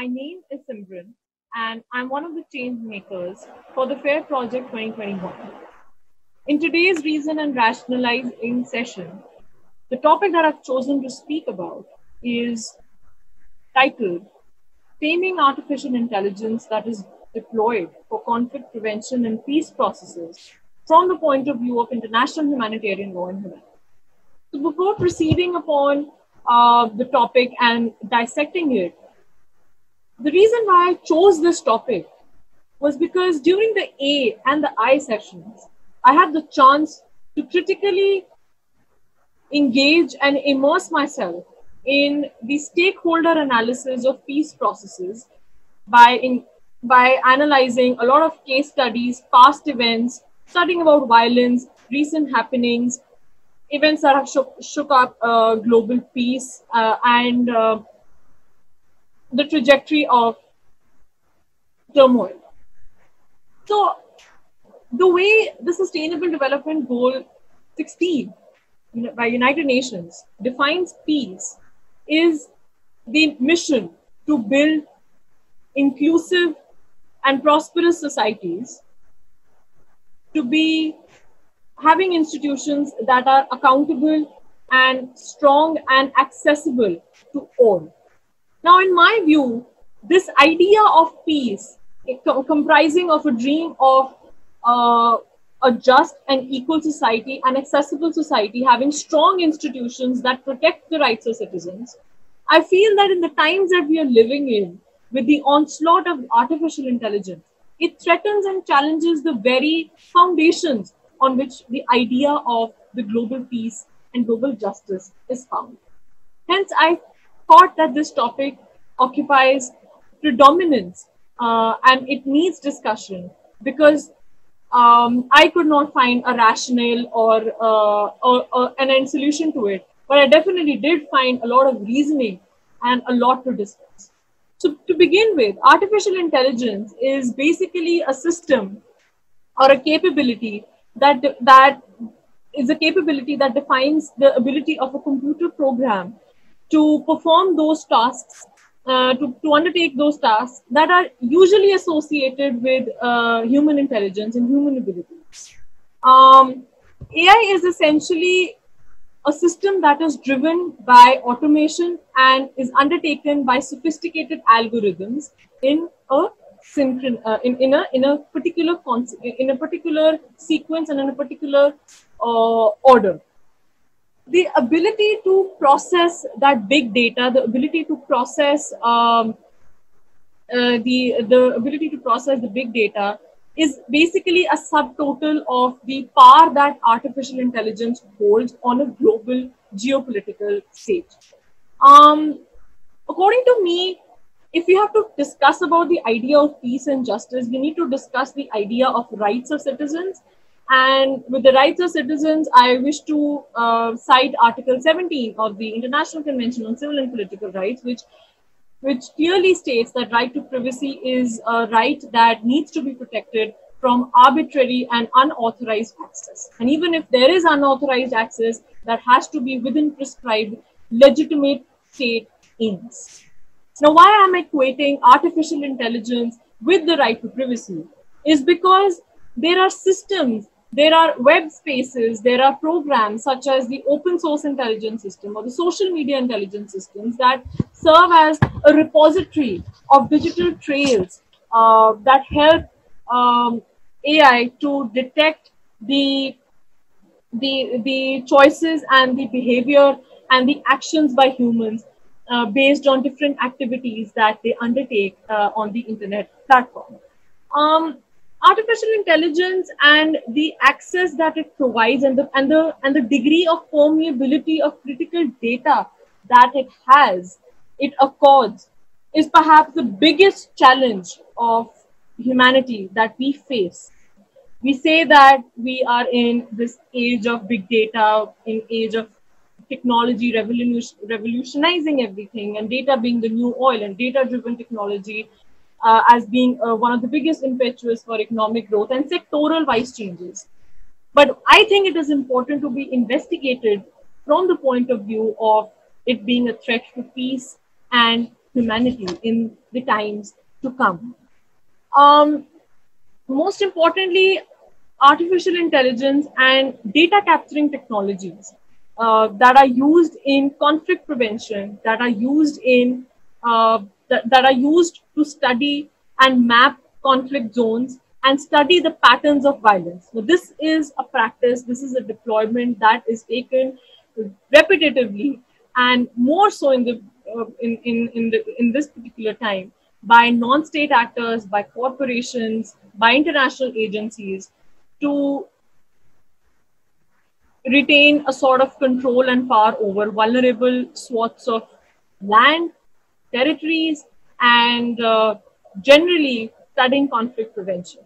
my name is Simran, and I'm one of the change makers for the FAIR Project 2021. In today's Reason and Rationalizing session, the topic that I've chosen to speak about is titled Taming Artificial Intelligence that is deployed for conflict prevention and peace processes from the point of view of international humanitarian law and humanity. So before proceeding upon uh, the topic and dissecting it, the reason why I chose this topic was because during the A and the I sessions, I had the chance to critically engage and immerse myself in the stakeholder analysis of peace processes by, in, by analyzing a lot of case studies, past events, studying about violence, recent happenings, events that have shook, shook up uh, global peace, uh, and uh, the trajectory of turmoil. So, the way the Sustainable Development Goal 16 by United Nations defines peace is the mission to build inclusive and prosperous societies, to be having institutions that are accountable and strong and accessible to all. Now, in my view, this idea of peace, comprising of a dream of uh, a just and equal society, an accessible society, having strong institutions that protect the rights of citizens, I feel that in the times that we are living in, with the onslaught of artificial intelligence, it threatens and challenges the very foundations on which the idea of the global peace and global justice is found. Hence, I thought that this topic occupies predominance uh, and it needs discussion because um, I could not find a rationale or, uh, or, or an end solution to it. But I definitely did find a lot of reasoning and a lot to discuss. So, to begin with, artificial intelligence is basically a system or a capability that, that is a capability that defines the ability of a computer program to perform those tasks, uh, to, to undertake those tasks that are usually associated with uh, human intelligence and human abilities. Um, AI is essentially a system that is driven by automation and is undertaken by sophisticated algorithms in a synchron uh, in, in a in a particular in a particular sequence and in a particular uh, order the ability to process that big data, the ability to process um, uh, the the ability to process the big data is basically a subtotal of the power that artificial intelligence holds on a global geopolitical stage. Um, according to me, if we have to discuss about the idea of peace and justice, we need to discuss the idea of rights of citizens and with the rights of citizens, I wish to uh, cite Article 17 of the International Convention on Civil and Political Rights, which which clearly states that right to privacy is a right that needs to be protected from arbitrary and unauthorized access. And even if there is unauthorized access, that has to be within prescribed legitimate state aims. Now, why am I'm equating artificial intelligence with the right to privacy is because there are systems there are web spaces, there are programs such as the open source intelligence system or the social media intelligence systems that serve as a repository of digital trails uh, that help um, AI to detect the, the, the choices and the behavior and the actions by humans uh, based on different activities that they undertake uh, on the internet platform. Um, artificial intelligence and the access that it provides and the and the and the degree of permeability of critical data that it has it accords is perhaps the biggest challenge of humanity that we face. We say that we are in this age of big data in age of technology revolution, revolutionizing everything and data being the new oil and data driven technology uh, as being uh, one of the biggest impetus for economic growth and sectoral wise changes. But I think it is important to be investigated from the point of view of it being a threat to peace and humanity in the times to come. Um, most importantly, artificial intelligence and data capturing technologies uh, that are used in conflict prevention, that are used in uh, that, that are used to study and map conflict zones and study the patterns of violence. So this is a practice, this is a deployment that is taken repetitively and more so in the uh, in, in, in, the, in this particular time by non-state actors, by corporations, by international agencies to retain a sort of control and power over vulnerable swaths of land, territories, and uh, generally studying conflict prevention.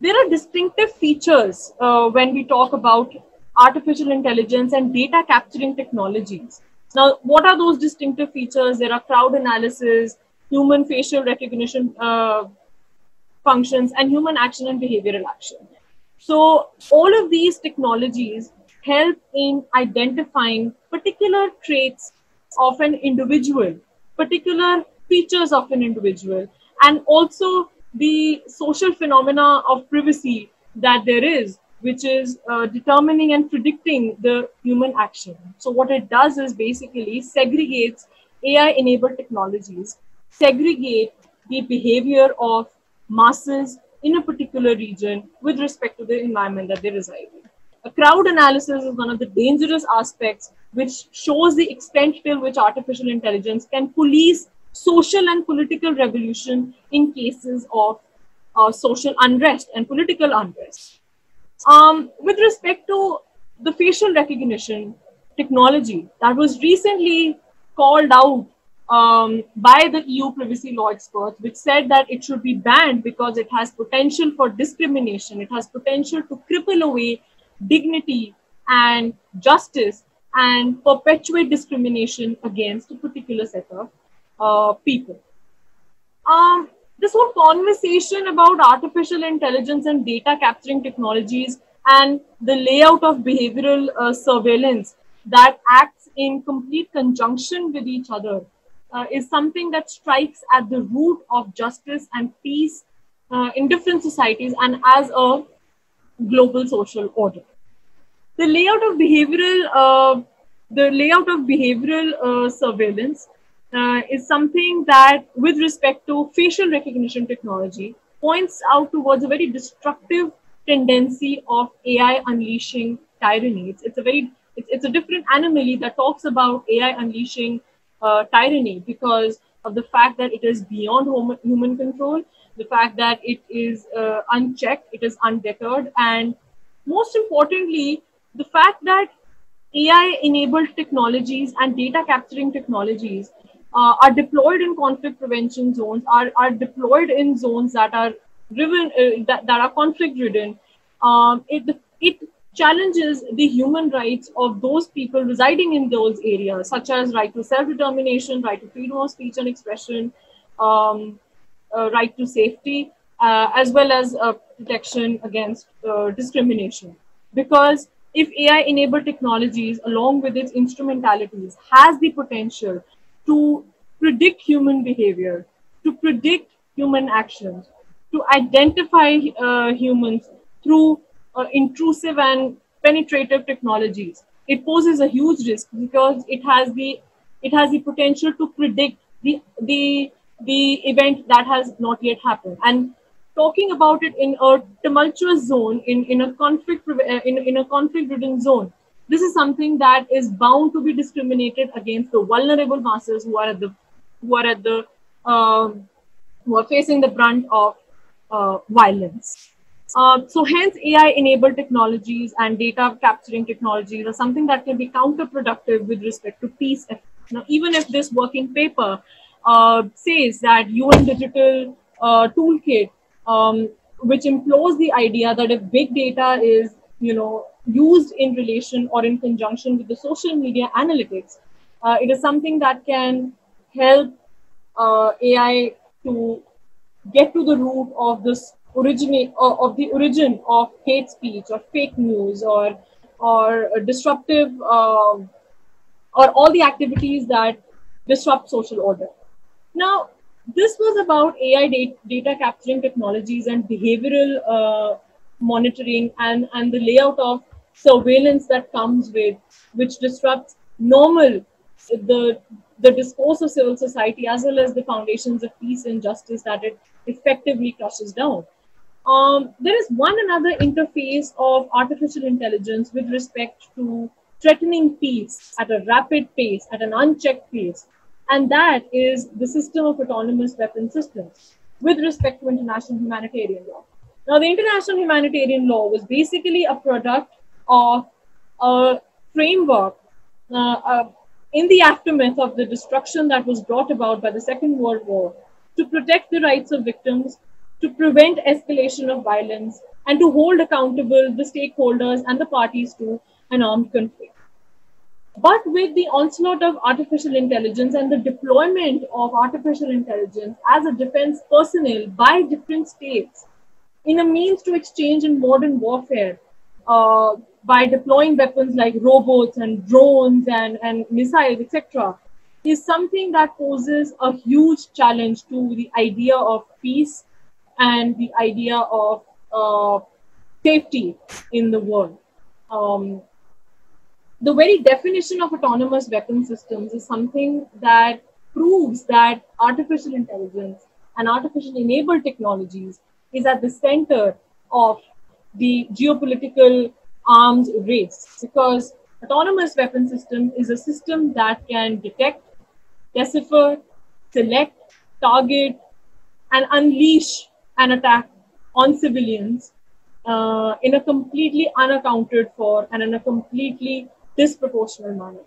There are distinctive features uh, when we talk about artificial intelligence and data capturing technologies. Now, what are those distinctive features? There are crowd analysis, human facial recognition uh, functions, and human action and behavioral action. So, all of these technologies help in identifying particular traits of an individual, particular features of an individual, and also the social phenomena of privacy that there is which is uh, determining and predicting the human action. So what it does is basically segregates AI-enabled technologies, segregate the behavior of masses in a particular region with respect to the environment that they reside in. A crowd analysis is one of the dangerous aspects which shows the extent till which artificial intelligence can police social and political revolution in cases of uh, social unrest and political unrest. Um, with respect to the facial recognition technology that was recently called out um, by the EU privacy law experts, which said that it should be banned because it has potential for discrimination, it has potential to cripple away dignity and justice and perpetuate discrimination against a particular set of uh, people. Um, this whole conversation about artificial intelligence and data capturing technologies and the layout of behavioral uh, surveillance that acts in complete conjunction with each other uh, is something that strikes at the root of justice and peace uh, in different societies and as a global social order. The layout of behavioral, uh, the layout of behavioral uh, surveillance uh, is something that, with respect to facial recognition technology, points out towards a very destructive tendency of AI unleashing tyranny. It's, it's a very it's, it's a different anomaly that talks about AI unleashing uh, tyranny because of the fact that it is beyond hum- human control, the fact that it is uh, unchecked, it is undeterred, and most importantly, the fact that AI enabled technologies and data capturing technologies uh, are deployed in conflict prevention zones, are, are deployed in zones that are driven, uh, that, that are conflict ridden, um, it, it challenges the human rights of those people residing in those areas, such as right to self-determination, right to freedom of speech and expression, um, uh, right to safety, uh, as well as uh, protection against uh, discrimination. Because if AI-enabled technologies, along with its instrumentalities, has the potential to predict human behavior, to predict human actions, to identify uh, humans through uh, intrusive and penetrative technologies. It poses a huge risk because it has the it has the potential to predict the the the event that has not yet happened. And talking about it in a tumultuous zone, in, in a conflict uh, in, in a conflict-ridden zone, this is something that is bound to be discriminated against the vulnerable masses who are at the who are at the um, who are facing the brunt of uh, violence. Uh, so hence AI-enabled technologies and data capturing technologies are something that can be counterproductive with respect to peace. Now, even if this working paper uh, says that UN Digital uh, Toolkit, um, which implores the idea that if big data is, you know, used in relation or in conjunction with the social media analytics, uh, it is something that can help uh, AI to get to the root of this originate uh, of the origin of hate speech or fake news or or disruptive um, or all the activities that disrupt social order. Now, this was about AI data, data capturing technologies and behavioral uh, monitoring and, and the layout of surveillance that comes with, which disrupts normal, the, the discourse of civil society as well as the foundations of peace and justice that it effectively crushes down. Um, there is one another interface of artificial intelligence with respect to threatening peace at a rapid pace, at an unchecked pace, and that is the system of autonomous weapon systems with respect to international humanitarian law. Now, the international humanitarian law was basically a product of a framework uh, uh, in the aftermath of the destruction that was brought about by the Second World War to protect the rights of victims, to prevent escalation of violence, and to hold accountable the stakeholders and the parties to an armed conflict. But with the onslaught of artificial intelligence and the deployment of artificial intelligence as a defense personnel by different states in a means to exchange in modern warfare uh, by deploying weapons like robots and drones and, and missiles, etc., is something that poses a huge challenge to the idea of peace and the idea of uh, safety in the world. Um, the very definition of autonomous weapon systems is something that proves that artificial intelligence and artificial enabled technologies is at the center of the geopolitical arms race because autonomous weapon system is a system that can detect, decipher, select, target, and unleash an attack on civilians uh, in a completely unaccounted for and in a completely disproportional manner.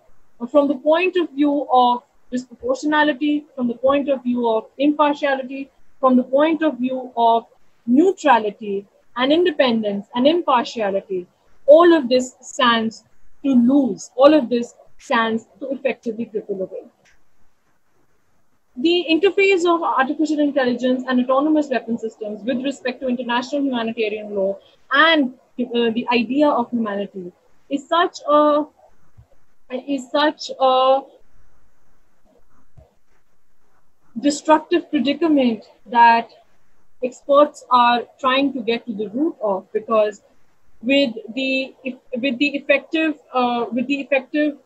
From the point of view of disproportionality, from the point of view of impartiality, from the point of view of neutrality and independence and impartiality, all of this stands to lose. All of this stands to effectively cripple away. The interface of artificial intelligence and autonomous weapon systems with respect to international humanitarian law and uh, the idea of humanity is such a is such a destructive predicament that experts are trying to get to the root of because with the with the effective uh, with the effective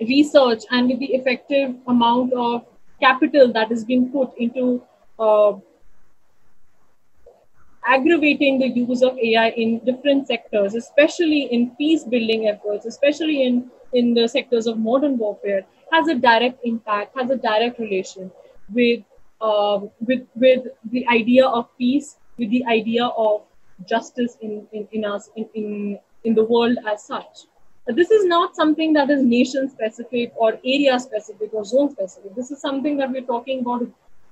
research and with the effective amount of capital that is being put into uh, aggravating the use of AI in different sectors, especially in peace building efforts, especially in, in the sectors of modern warfare, has a direct impact, has a direct relation with, uh, with, with the idea of peace, with the idea of justice in, in, in us, in, in, in the world as such. But this is not something that is nation specific or area specific or zone specific. This is something that we're talking about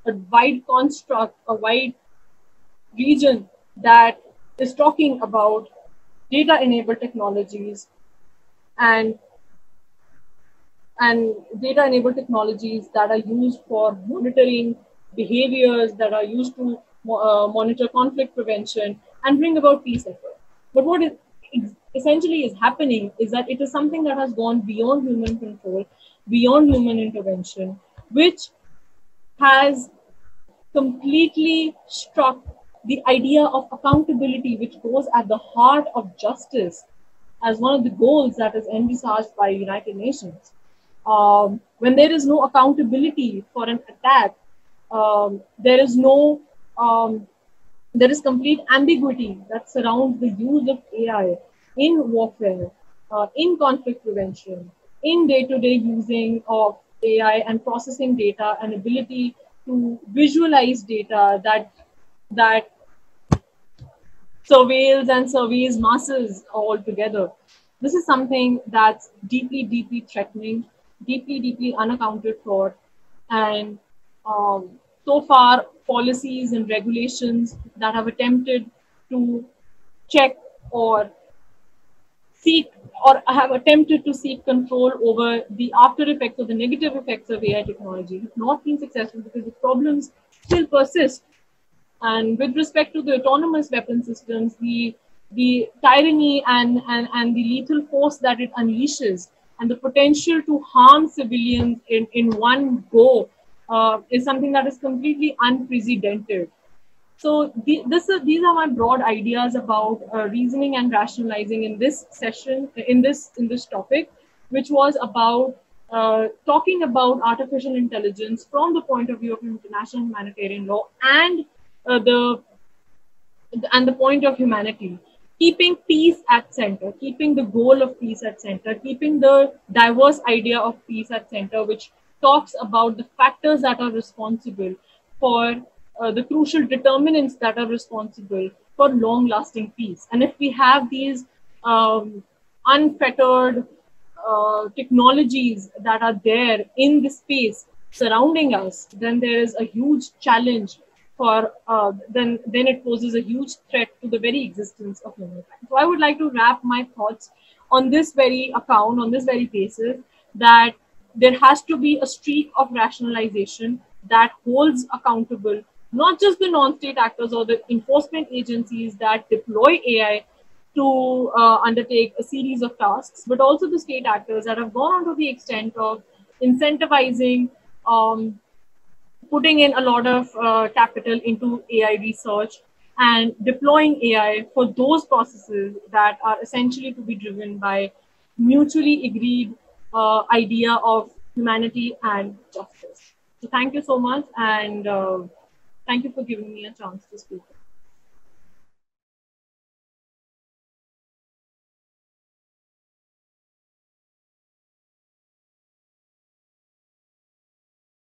a wide construct, a wide region that is talking about data enabled technologies and and data enabled technologies that are used for monitoring behaviors that are used to uh, monitor conflict prevention and bring about peace effort. But what is essentially is happening is that it is something that has gone beyond human control, beyond human intervention, which has completely struck the idea of accountability, which goes at the heart of justice, as one of the goals that is envisaged by United Nations. Um, when there is no accountability for an attack, um, there is no um, there is complete ambiguity that surrounds the use of AI in warfare, uh, in conflict prevention, in day-to-day using of AI and processing data and ability to visualize data that that surveils and surveys masses all together. This is something that's deeply, deeply threatening, deeply, deeply unaccounted for. And um, so far, policies and regulations that have attempted to check or seek or have attempted to seek control over the after effects or the negative effects of AI technology have not been successful because the problems still persist. And with respect to the autonomous weapon systems, the the tyranny and, and, and the lethal force that it unleashes and the potential to harm civilians in, in one go uh, is something that is completely unprecedented. So the, this is, these are my broad ideas about uh, reasoning and rationalizing in this session, in this in this topic, which was about uh, talking about artificial intelligence from the point of view of international humanitarian law and uh, the and the point of humanity keeping peace at center keeping the goal of peace at center keeping the diverse idea of peace at center which talks about the factors that are responsible for uh, the crucial determinants that are responsible for long lasting peace and if we have these um, unfettered uh, technologies that are there in the space surrounding us, then there is a huge challenge for uh, then then it poses a huge threat to the very existence of humankind. So I would like to wrap my thoughts on this very account, on this very basis, that there has to be a streak of rationalization that holds accountable not just the non-state actors or the enforcement agencies that deploy AI to uh, undertake a series of tasks, but also the state actors that have gone on to the extent of incentivizing, um, putting in a lot of uh, capital into AI research and deploying AI for those processes that are essentially to be driven by mutually agreed uh, idea of humanity and justice. So thank you so much, and uh, thank you for giving me a chance to speak.